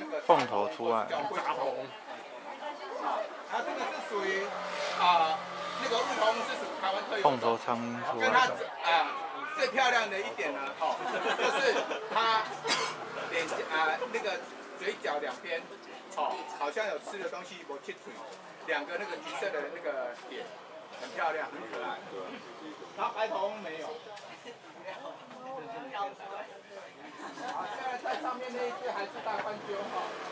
那个凤头出来叫灰头。啊，这个是属于啊，那个是属于台湾特有。凤头苍蝇出跟它来的，啊最漂亮的一点呢，哦，就是它脸啊那个嘴角两边，哦，好像有吃的东西我切嘴，两个那个橘色的那个点，很漂亮，很可爱。然后白头翁没有。面那一只还是大冠鸠哈。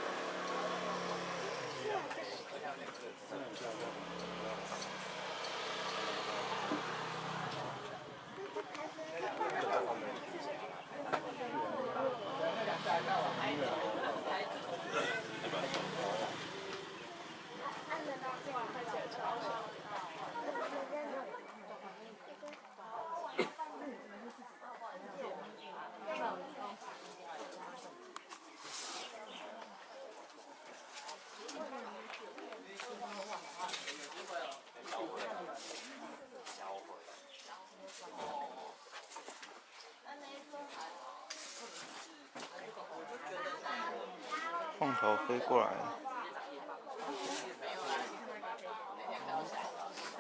凤头飞过来了，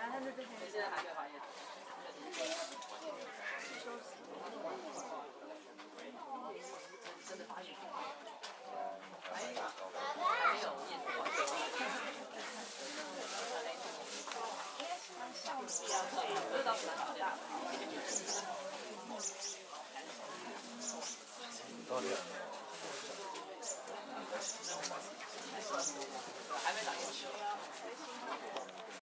还没打进去。